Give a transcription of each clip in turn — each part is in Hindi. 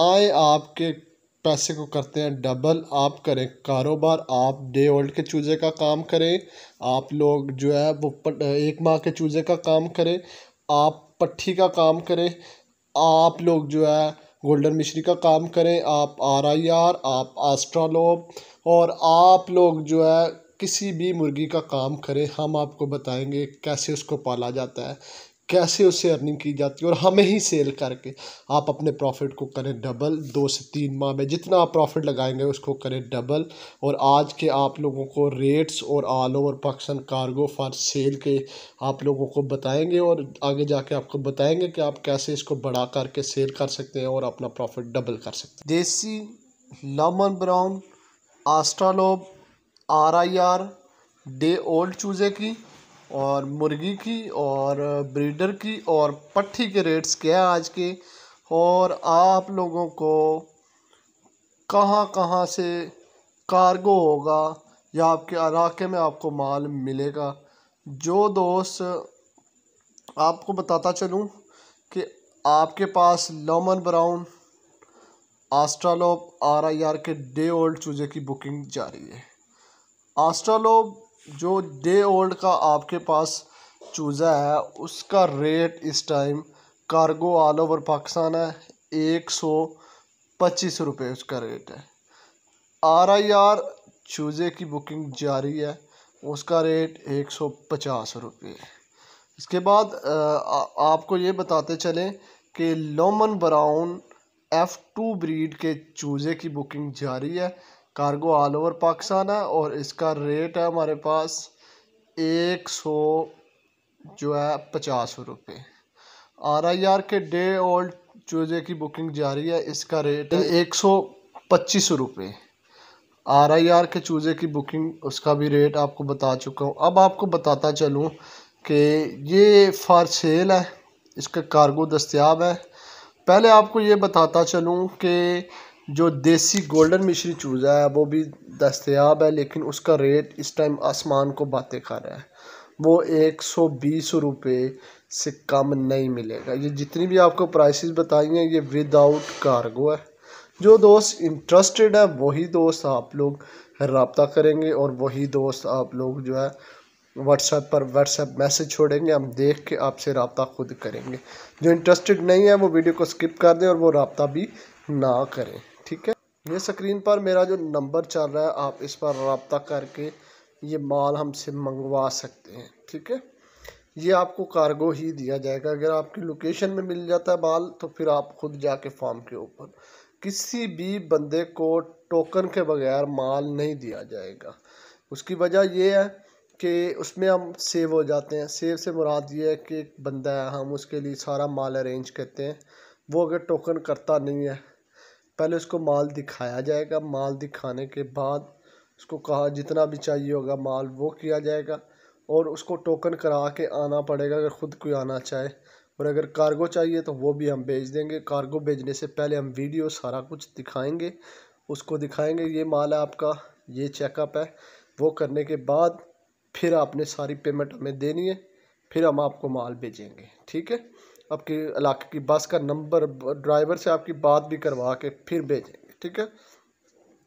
आए आपके पैसे को करते हैं डबल। आप करें कारोबार, आप डे ओल्ड के चूज़े का काम करें, आप लोग जो है वो एक माह के चूज़े का काम करें, आप पट्टी का काम करें, आप लोग जो है गोल्डन मिश्री का काम करें, आप आर आई आर, आप आस्ट्रालोब और आप लोग जो है किसी भी मुर्गी का काम करें। हम आपको बताएँगे कैसे उसको पाला जाता है। कैसे उससे अर्निंग की जाती है और हमें ही सेल करके आप अपने प्रॉफिट को करें डबल दो से तीन माह में। जितना आप प्रॉफिट लगाएँगे, उसको करें डबल और आज के आप लोगों को रेट्स और all over Pakistan cargo for sale के आप लोगों को बताएँगे और आगे जाके आपको बताएँगे कि आप कैसे इसको बढ़ा करके सेल कर सकते हैं और अपना प्रॉफिट डबल कर सकते हैं। देसी lemon brown Australorp R I R day old चूज़े की। और मुर्गी की और ब्रीडर की और पट्टी के रेट्स क्या है आज के? और आप लोगों को कहाँ कहाँ से कार्गो होगा या आपके इलाके में आपको माल मिलेगा? जो दोस्त आपको बताता चलूँ कि आपके पास Lohmann brown Australorp R I R के डे ओल्ड चूज़े की बुकिंग जारी है। आस्ट्रालोब जो डे ओल्ड का आपके पास चूज़ा है, उसका रेट इस time cargo all over Pakistan है, एक सौ पच्चीस रुपये उसका रेट है। आर आई आर चूज़े की बुकिंग जारी है, उसका रेट एक सौ पचास रुपये इसके बाद आपको ये बताते चलें कि Lohmann brown F two breed के चूज़े की बुकिंग जारी है कार्गो ऑल ओवर पाकिस्तान है और इसका रेट है हमारे पास एक सौ जो है पचास रुपये आर आई आर के डे ओल्ड चूज़े की बुकिंग जारी है, इसका रेट है एक सौ पच्चीस रुपये आर आई आर के चूज़े की बुकिंग उसका भी रेट आपको बता चुका हूँ। अब आपको बताता चलूँ कि ये फार सेल है, इसका कार्गो दस्तियाब है। पहले आपको ये बताता चलूँ कि जो देसी गोल्डन मिश्री चूज़ा है, वो भी दस्तयाब है, लेकिन उसका रेट इस टाइम आसमान को बातें खा रहा है। वो एक सौ बीस रुपये से कम नहीं मिलेगा। ये जितनी भी आपको प्राइसेस बताई हैं, ये विदाउट कार्गो है। जो दोस्त इंटरेस्टेड है, वही दोस्त आप लोग रबता करेंगे और वही दोस्त आप लोग जो है व्हाट्सएप पर व्हाट्सएप मैसेज छोड़ेंगे। हम देख के आपसे रबता खुद करेंगे। जो इंटरेस्टेड नहीं है, वो वीडियो को स्किप कर दें और वो रबता भी ना करें। ठीक है? ये स्क्रीन पर मेरा जो नंबर चल रहा है, आप इस पर रबता करके ये माल हमसे मंगवा सकते हैं, ठीक है? ये आपको कार्गो ही दिया जाएगा। अगर आपकी लोकेशन में मिल जाता है माल तो फिर आप खुद जाके फार्म के ऊपर। किसी भी बंदे को टोकन के बगैर माल नहीं दिया जाएगा। उसकी वजह ये है कि उसमें हम सेव हो जाते हैं। सेव से मुराद ये है कि एक बंदा है, हम उसके लिए सारा माल अरेंज करते हैं। वो अगर टोकन करता नहीं है पहले उसको माल दिखाया जाएगा। माल दिखाने के बाद उसको कहा, जितना भी चाहिए होगा माल, वो किया जाएगा। और उसको टोकन करा के आना पड़ेगा अगर ख़ुद कोई आना चाहे। और अगर कार्गो चाहिए तो वो भी हम भेज देंगे। कार्गो भेजने से पहले हम वीडियो सारा कुछ दिखाएँगे। उसको दिखाएँगे, ये माल है आपका, ये चेकअप है। वो करने के बाद फिर आपने सारी पेमेंट हमें देनी है। फिर हम आपको माल भेजेंगे ठीक है? आपके इलाके की, बस का नंबर, ड्राइवर से आपकी बात भी करवा के फिर भेजेंगे, ठीक है?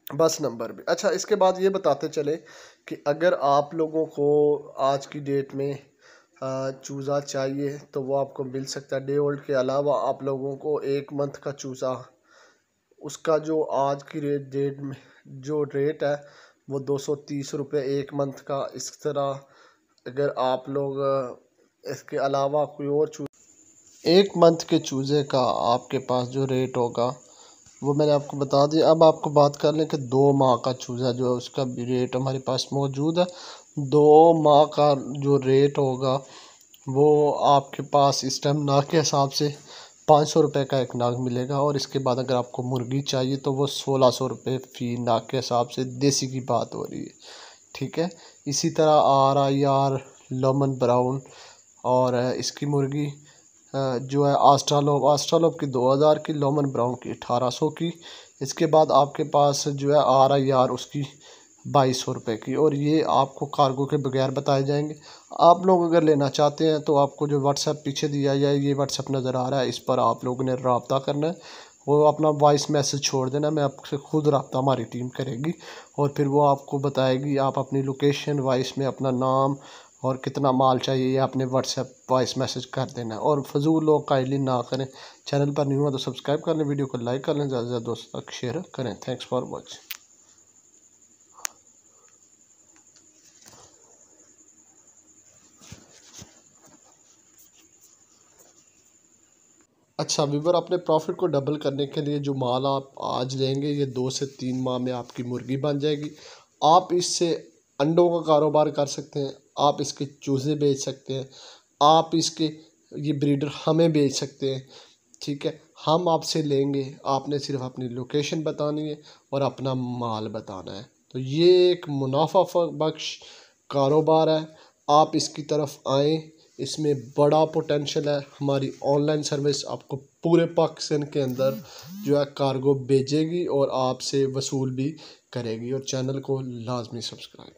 बस नंबर भी। अच्छा इसके बाद ये बताते चले कि अगर आप लोगों को आज की डेट में चूज़ा चाहिए तो वो आपको मिल सकता है। डे ओल्ड के अलावा आप लोगों को एक मंथ का चूज़ा, उसका जो आज की रेट डेट में, जो रेट है, वो दो सौ तीस रुपये एक मंथ का। इस तरह अगर आप लोग, इसके अलावा कोई और चूज़ एक मंथ के चूज़े का आपके पास जो रेट होगा, वो मैंने आपको बता दिया। अब आपको बात कर लें कि दो माह का चूज़ा जो है, उसका भी रेट हमारे पास मौजूद है। दो माह का जो रेट होगा, वो आपके पास इस टाइम नाग के हिसाब से पाँच सौ रुपये का एक नाग मिलेगा और इसके बाद अगर आपको मुर्गी चाहिए तो वो सोलह सौ रुपये फ़ी नाग के हिसाब से देसी की बात हो रही है। ठीक है? इसी तरह R I R lemon brown और, इसकी मुर्गी जो है आस्ट्रालोब आस्ट्रालोब की दो हज़ार की, लोमन ब्राउन की अठारह सौ की। इसके बाद आपके पास जो है आर आई आर, उसकी बाईस सौ रुपये की। और ये आपको कार्गो के बगैर बताए जाएँगे। आप लोग अगर लेना चाहते हैं तो आपको जो व्हाट्सएप पीछे दिया जाए ये व्हाट्सएप नज़र आ रहा है। इस पर आप लोगों ने रबता करना है। वो अपना वॉइस मैसेज छोड़ देना। मैं आपसे खुद रबता हमारी टीम करेगी। और फिर वो आपको बताएगी, आप अपनी लोकेशन वॉइस में अपना नाम और कितना माल चाहिए ये अपने व्हाट्सएप वॉइस मैसेज कर देना। है और फजूल लोग काइंडली ना करें। चैनल पर नहीं हुआ तो सब्सक्राइब कर लें वीडियो को लाइक कर लें, ज़्यादा से ज़्यादा दोस्तों तक शेयर करें। थैंक्स फॉर वॉचिंग अच्छा वीवर अपने प्रॉफिट को डबल करने के लिए जो माल आप आज लेंगे, ये दो से तीन माह में आपकी मुर्गी बन जाएगी। आप इससे अंडों का कारोबार कर सकते हैं। आप इसके चूज़े बेच सकते हैं, आप इसके ये ब्रीडर हमें बेच सकते हैं, ठीक है? हम आपसे लेंगे, आपने सिर्फ़ अपनी लोकेशन बतानी है और अपना माल बताना है। तो ये एक मुनाफा बख्श कारोबार है। आप इसकी तरफ़ आएँ, इसमें बड़ा पोटेंशल है। हमारी ऑनलाइन सर्विस आपको पूरे पाकिस्तान के अंदर जो है कार्गो भेजेगी और आपसे वसूल भी करेगी और चैनल को लाजमी सब्सक्राइब